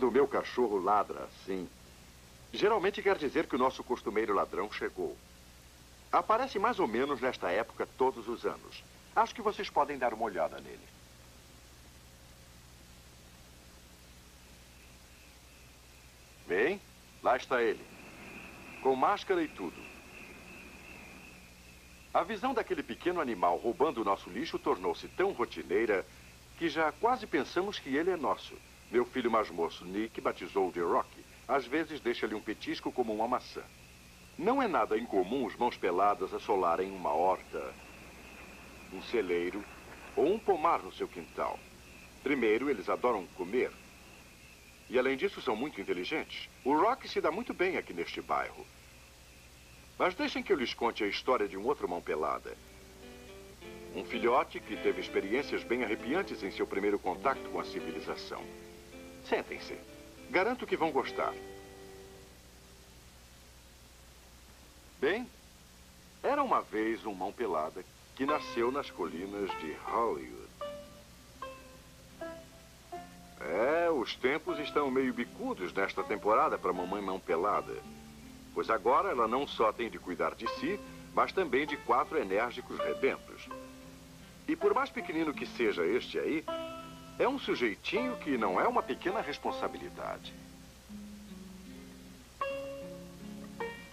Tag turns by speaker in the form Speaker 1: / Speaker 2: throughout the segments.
Speaker 1: Quando o meu cachorro ladra assim, geralmente quer dizer que o nosso costumeiro ladrão chegou. Aparece mais ou menos nesta época todos os anos. Acho que vocês podem dar uma olhada nele. Bem, lá está ele. Com máscara e tudo. A visão daquele pequeno animal roubando o nosso lixo tornou-se tão rotineira que já quase pensamos que ele é nosso. Meu filho mais moço, Nick, batizou de Rocky. Às vezes deixa-lhe um petisco como uma maçã. Não é nada incomum os mãos peladas assolarem uma horta, um celeiro ou um pomar no seu quintal. Primeiro, eles adoram comer. E além disso, são muito inteligentes. O Rock se dá muito bem aqui neste bairro. Mas deixem que eu lhes conte a história de um outro mão pelada. Um filhote que teve experiências bem arrepiantes em seu primeiro contato com a civilização. Sentem-se. Garanto que vão gostar. Bem, era uma vez um mão pelada que nasceu nas colinas de Hollywood. É, os tempos estão meio bicudos nesta temporada para mamãe mão pelada. Pois agora ela não só tem de cuidar de si, mas também de quatro enérgicos rebentos. E por mais pequenino que seja este aí, é um sujeitinho que não é uma pequena responsabilidade.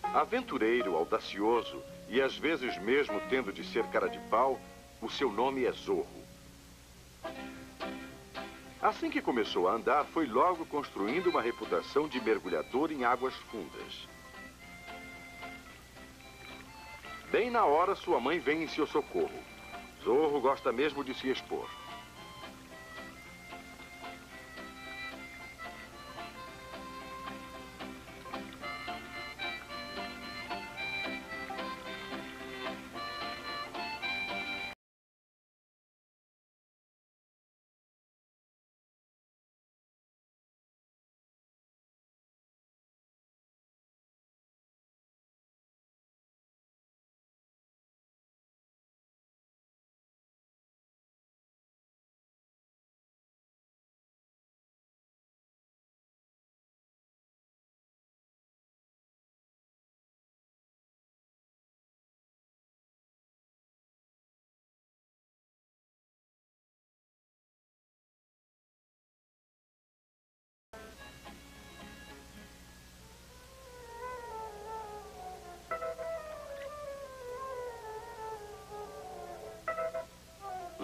Speaker 1: Aventureiro, audacioso e às vezes mesmo tendo de ser cara de pau, o seu nome é Zorro. Assim que começou a andar, foi logo construindo uma reputação de mergulhador em águas fundas. Bem na hora, sua mãe vem em seu socorro. Zorro gosta mesmo de se expor.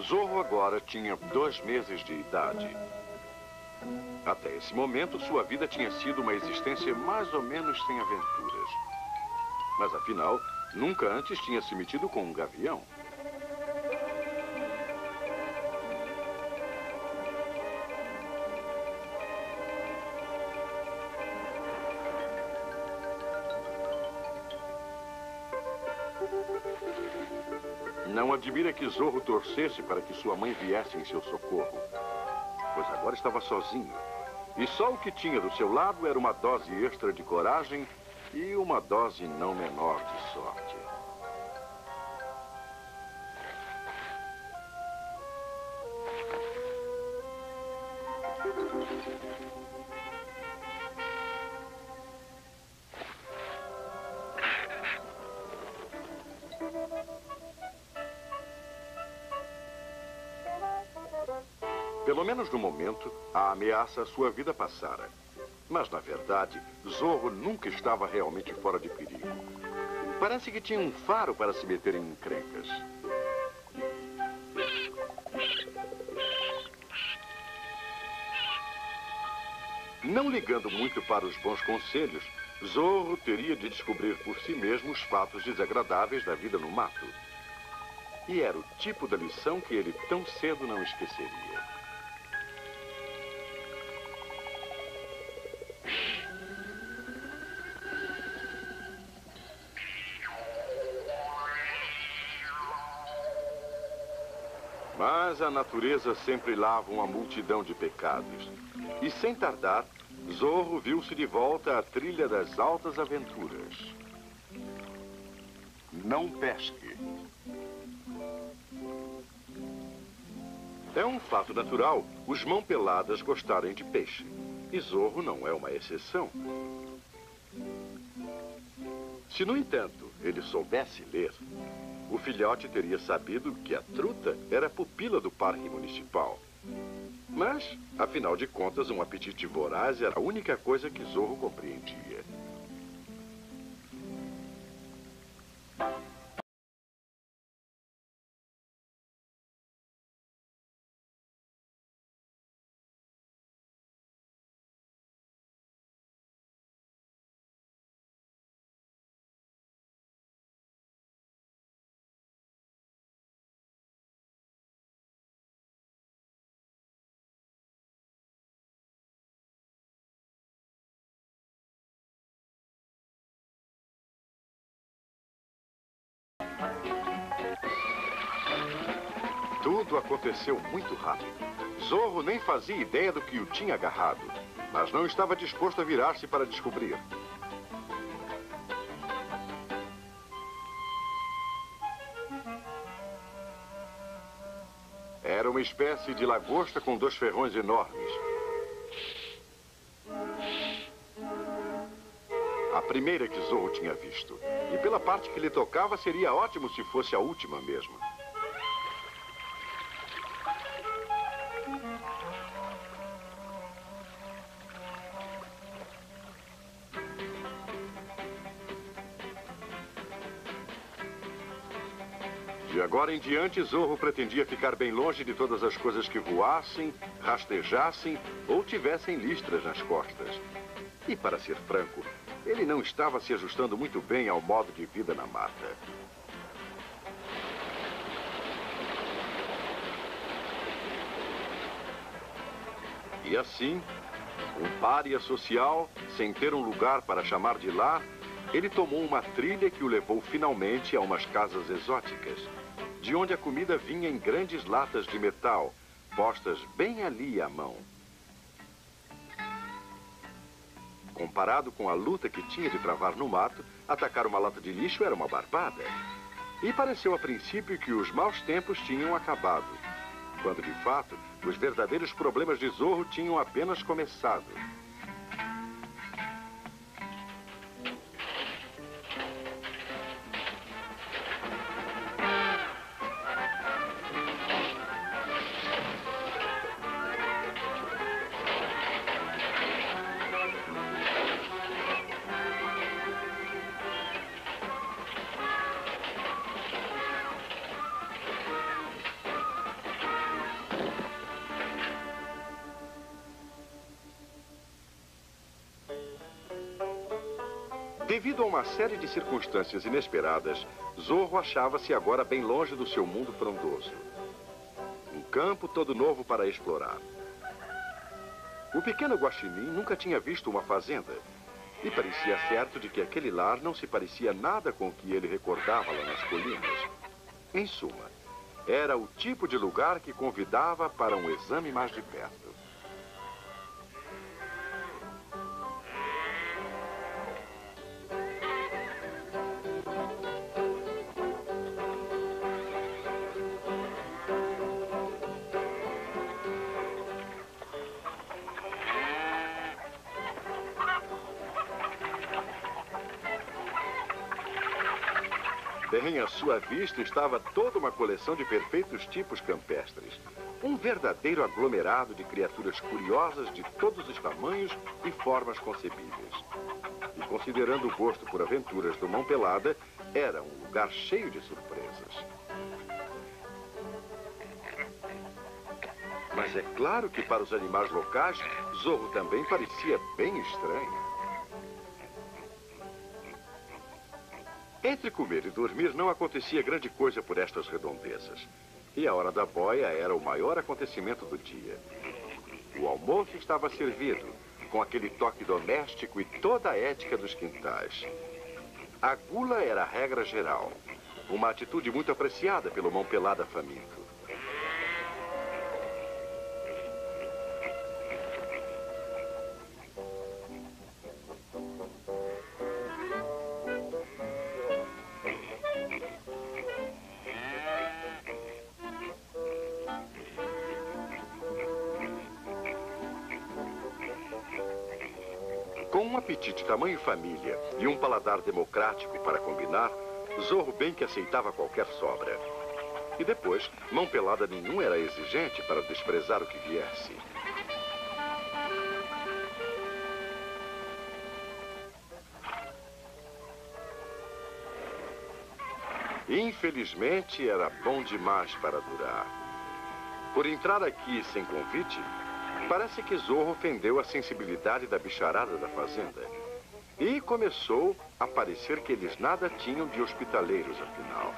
Speaker 1: Zorro agora tinha dois meses de idade. Até esse momento, sua vida tinha sido uma existência mais ou menos sem aventuras. Mas afinal, nunca antes tinha se metido com um gavião. Não admira que Zorro torcesse para que sua mãe viesse em seu socorro, pois agora estava sozinho. E só o que tinha do seu lado era uma dose extra de coragem e uma dose não menor de sorte. Menos no momento, a ameaça à sua vida passara. Mas, na verdade, Zorro nunca estava realmente fora de perigo. Parece que tinha um faro para se meter em encrencas. Não ligando muito para os bons conselhos, Zorro teria de descobrir por si mesmo os fatos desagradáveis da vida no mato. E era o tipo da lição que ele tão cedo não esqueceria. Mas a natureza sempre lava uma multidão de pecados. E sem tardar, Zorro viu-se de volta à trilha das altas aventuras. Não pesque. É um fato natural os mão peladas gostarem de peixe. E Zorro não é uma exceção. Se, no entanto, ele soubesse ler, o filhote teria sabido que a truta era pupila do parque municipal. Mas, afinal de contas, um apetite voraz era a única coisa que Zorro compreendia. Tudo aconteceu muito rápido. Zorro nem fazia ideia do que o tinha agarrado, mas não estava disposto a virar-se para descobrir. Era uma espécie de lagosta com dois ferrões enormes. A primeira que Zorro tinha visto. E pela parte que lhe tocava, seria ótimo se fosse a última mesmo. Agora em diante, Zorro pretendia ficar bem longe de todas as coisas que voassem, rastejassem ou tivessem listras nas costas. E, para ser franco, ele não estava se ajustando muito bem ao modo de vida na mata. E assim, um pária social, sem ter um lugar para chamar de lar, ele tomou uma trilha que o levou finalmente a umas casas exóticas, de onde a comida vinha em grandes latas de metal, postas bem ali à mão. Comparado com a luta que tinha de travar no mato, atacar uma lata de lixo era uma barbada. E pareceu a princípio que os maus tempos tinham acabado, quando de fato os verdadeiros problemas de Zorro tinham apenas começado. Devido a uma série de circunstâncias inesperadas, Zorro achava-se agora bem longe do seu mundo frondoso. Um campo todo novo para explorar. O pequeno guaxinim nunca tinha visto uma fazenda. E parecia certo de que aquele lar não se parecia nada com o que ele recordava lá nas colinas. Em suma, era o tipo de lugar que convidava para um exame mais de perto. Sua vista estava toda uma coleção de perfeitos tipos campestres. Um verdadeiro aglomerado de criaturas curiosas de todos os tamanhos e formas concebíveis. E considerando o gosto por aventuras do Mão Pelada, era um lugar cheio de surpresas. Mas é claro que para os animais locais, Zorro também parecia bem estranho. Entre comer e dormir não acontecia grande coisa por estas redondezas. E a hora da boia era o maior acontecimento do dia. O almoço estava servido, com aquele toque doméstico e toda a ética dos quintais. A gula era a regra geral, uma atitude muito apreciada pelo mão pelada faminto. Um apetite tamanho família e um paladar democrático para combinar, Zorro bem que aceitava qualquer sobra. E depois, mão pelada nenhum era exigente para desprezar o que viesse. Infelizmente, era bom demais para durar. Por entrar aqui sem convite, parece que Zorro ofendeu a sensibilidade da bicharada da fazenda. E começou a parecer que eles nada tinham de hospitaleiros, afinal.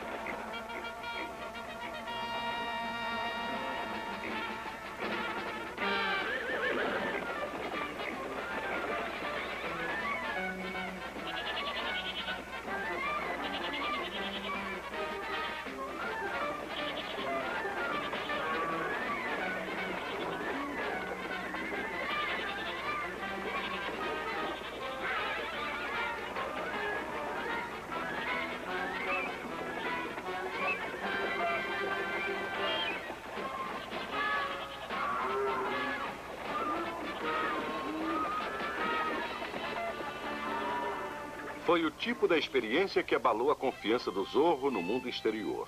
Speaker 1: Foi o tipo da experiência que abalou a confiança do Zorro no mundo exterior.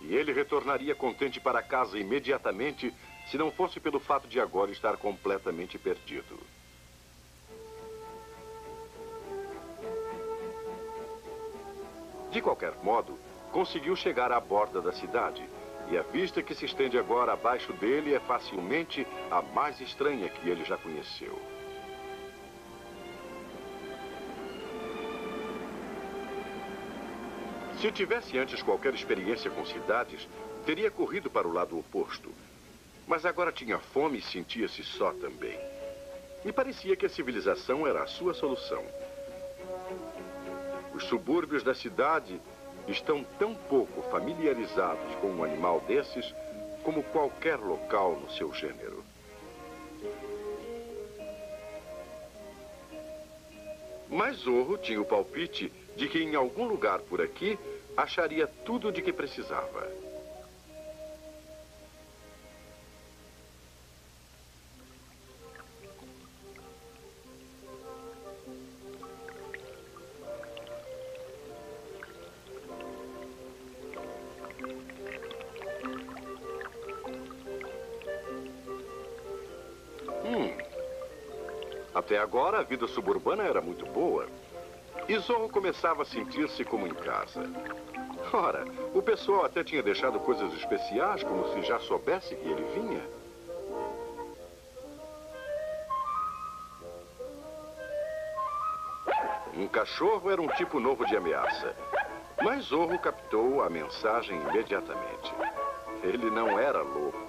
Speaker 1: E ele retornaria contente para casa imediatamente se não fosse pelo fato de agora estar completamente perdido. De qualquer modo, conseguiu chegar à borda da cidade. E a vista que se estende agora abaixo dele é facilmente a mais estranha que ele já conheceu. Se tivesse antes qualquer experiência com cidades, teria corrido para o lado oposto. Mas agora tinha fome e sentia-se só também. E parecia que a civilização era a sua solução. Os subúrbios da cidade estão tão pouco familiarizados com um animal desses como qualquer local no seu gênero. Mas Zorro tinha o palpite de que em algum lugar por aqui acharia tudo de que precisava. Hum. Até agora, a vida suburbana era muito boa. Zorro começava a sentir-se como em casa. Ora, o pessoal até tinha deixado coisas especiais, como se já soubesse que ele vinha. Um cachorro era um tipo novo de ameaça. Mas Zorro captou a mensagem imediatamente. Ele não era louco.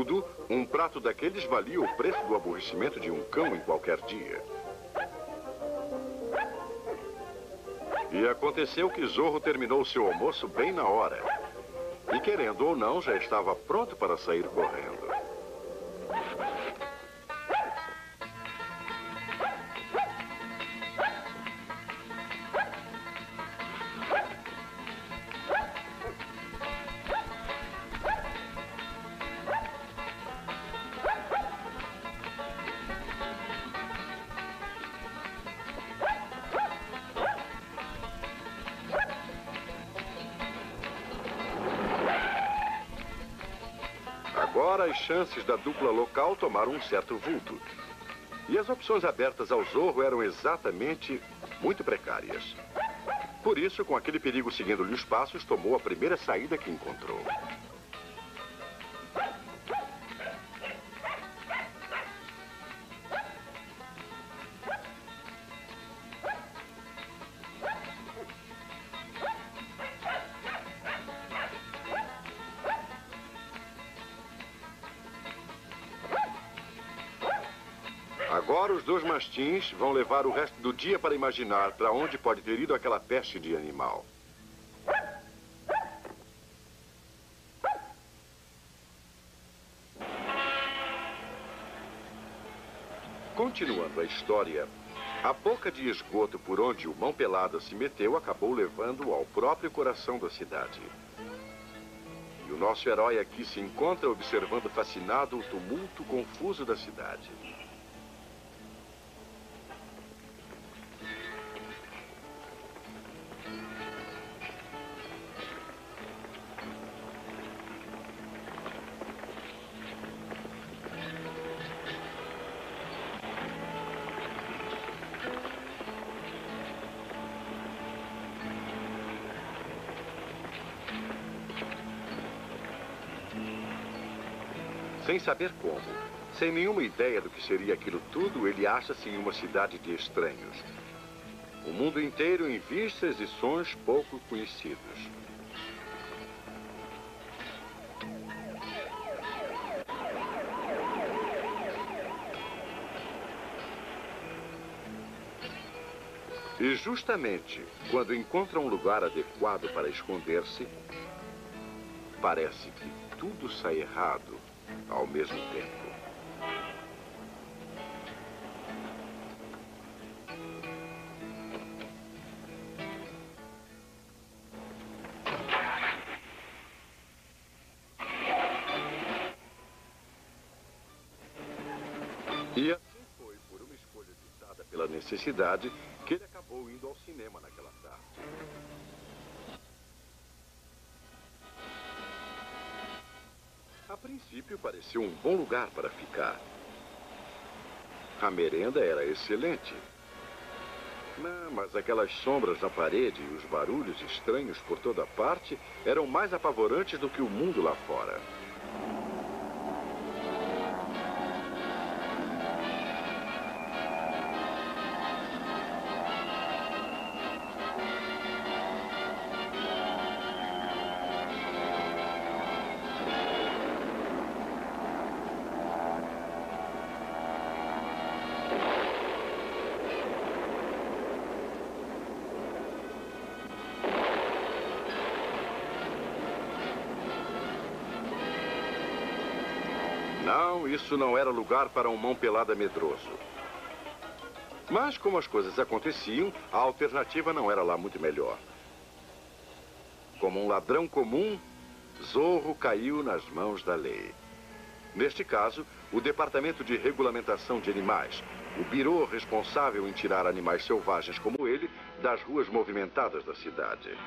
Speaker 1: Contudo, um prato daqueles valia o preço do aborrecimento de um cão em qualquer dia. E aconteceu que Zorro terminou seu almoço bem na hora. E querendo ou não, já estava pronto para sair correndo. Da dupla local tomaram um certo vulto. E as opções abertas ao Zorro eram exatamente muito precárias. Por isso, com aquele perigo seguindo-lhe os passos, tomou a primeira saída que encontrou. Vão levar o resto do dia para imaginar para onde pode ter ido aquela peste de animal. Continuando a história, a boca de esgoto por onde o Mão Pelada se meteu acabou levando ao próprio coração da cidade. E o nosso herói aqui se encontra observando fascinado o tumulto confuso da cidade. Sem saber como, sem nenhuma ideia do que seria aquilo tudo, ele acha-se em uma cidade de estranhos. O mundo inteiro em vistas e sons pouco conhecidos. E justamente quando encontra um lugar adequado para esconder-se, parece que tudo sai errado ao mesmo tempo. E assim foi, por uma escolha ditada pela necessidade, que ele acabou indo ao cinema naquela tarde. Princípio, pareceu um bom lugar para ficar. A merenda era excelente. Não, mas aquelas sombras na parede e os barulhos estranhos por toda parte eram mais apavorantes do que o mundo lá fora. Não, isso não era lugar para um mão pelada medroso. Mas, como as coisas aconteciam, a alternativa não era lá muito melhor. Como um ladrão comum, Zorro caiu nas mãos da lei. Neste caso, o Departamento de Regulamentação de Animais, o birô responsável em tirar animais selvagens como ele das ruas movimentadas da cidade.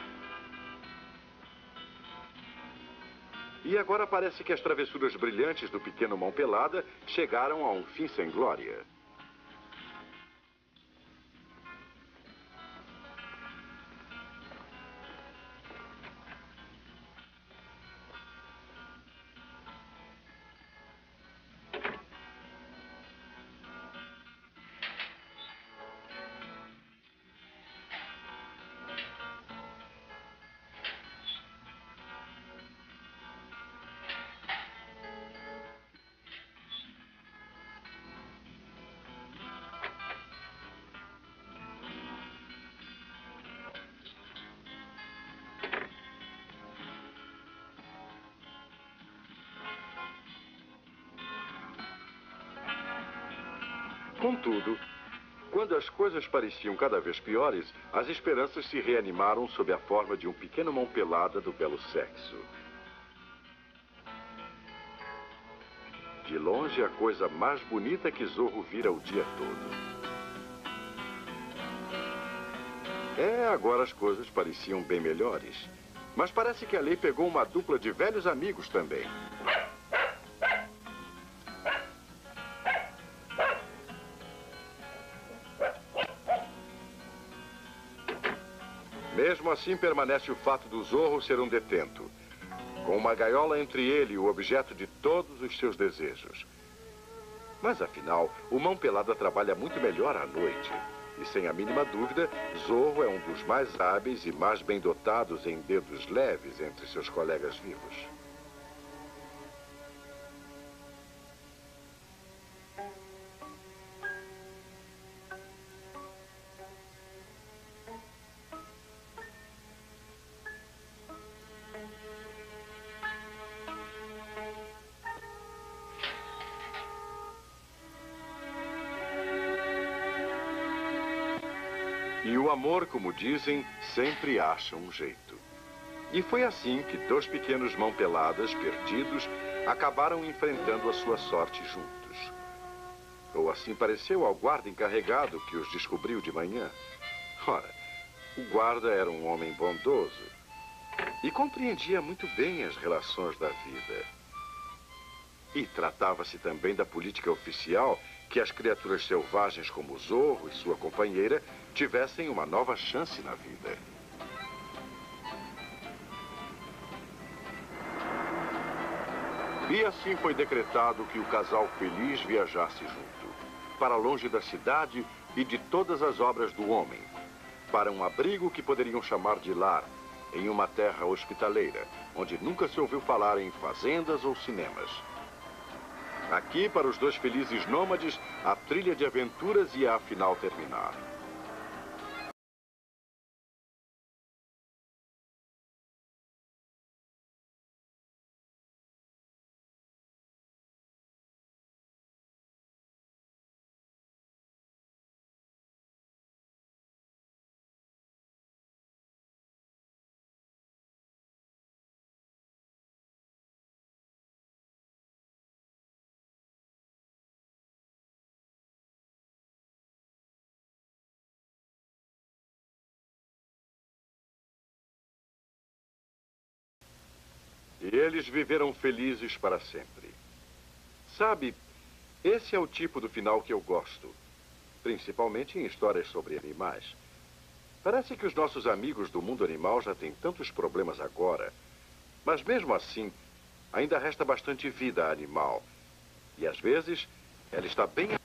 Speaker 1: E agora parece que as travessuras brilhantes do pequeno Mão Pelada chegaram a um fim sem glória. Contudo, quando as coisas pareciam cada vez piores, as esperanças se reanimaram sob a forma de um pequeno mão pelada do belo sexo. De longe, a coisa mais bonita que Zorro vira o dia todo. É, agora as coisas pareciam bem melhores. Mas parece que a lei pegou uma dupla de velhos amigos também. Assim, permanece o fato do Zorro ser um detento, com uma gaiola entre ele e o objeto de todos os seus desejos. Mas, afinal, o Mão Pelada trabalha muito melhor à noite. E, sem a mínima dúvida, Zorro é um dos mais hábeis e mais bem dotados em dedos leves entre seus colegas vivos. Amor, como dizem, sempre acha um jeito. E foi assim que dois pequenos mão peladas, perdidos, acabaram enfrentando a sua sorte juntos. Ou assim pareceu ao guarda encarregado que os descobriu de manhã. Ora, o guarda era um homem bondoso e compreendia muito bem as relações da vida. E tratava-se também da política oficial que as criaturas selvagens como Zorro e sua companheira tivessem uma nova chance na vida. E assim foi decretado que o casal feliz viajasse junto, para longe da cidade e de todas as obras do homem, para um abrigo que poderiam chamar de lar, em uma terra hospitaleira, onde nunca se ouviu falar em fazendas ou cinemas. Aqui, para os dois felizes nômades, a trilha de aventuras ia afinal terminar. E eles viveram felizes para sempre. Sabe, esse é o tipo do final que eu gosto. Principalmente em histórias sobre animais. Parece que os nossos amigos do mundo animal já têm tantos problemas agora. Mas mesmo assim, ainda resta bastante vida animal. E às vezes, ela está bem